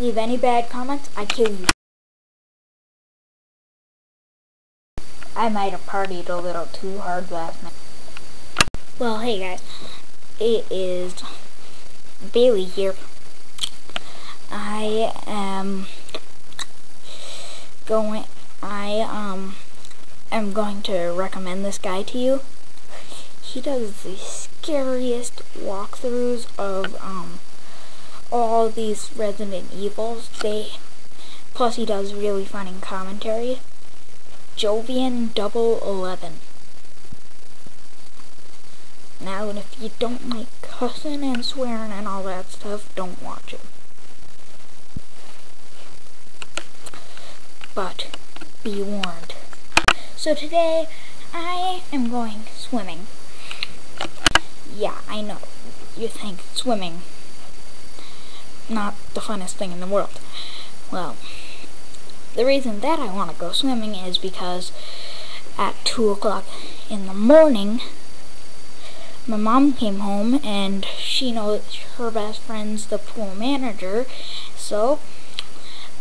leave any bad comments, I kill you. I might have partied a little too hard last night. Well, hey guys, it is Bailey here. I am going, I um am going to recommend this guy to you. He does the scariest walkthroughs of um all these Resident Evils. They plus he does really funny commentary. Jovian Double Eleven. Now, and if you don't like cussing and swearing and all that stuff, don't watch it. But be warned. So today, I am going swimming. Yeah, I know. You think swimming not the funnest thing in the world. Well, the reason that I want to go swimming is because at 2 o'clock in the morning, my mom came home and she knows her best friend's the pool manager, so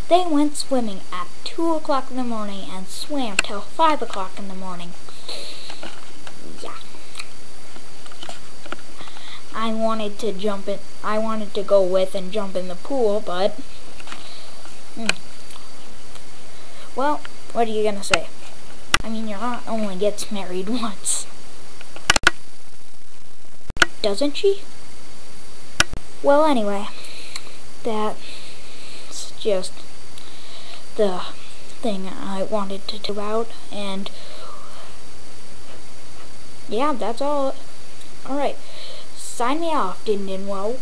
they went swimming at 2 o'clock in the morning and swam till 5 o'clock in the morning. Yeah. I wanted to jump in, I wanted to go with and jump in the pool, but, hmm. well, what are you gonna say? I mean, your aunt only gets married once. Doesn't she? Well, anyway, that's just the thing I wanted to talk about, and yeah, that's all. Alright, sign me off, Din Woe.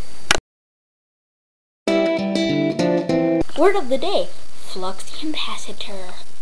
Word of the day, flux capacitor.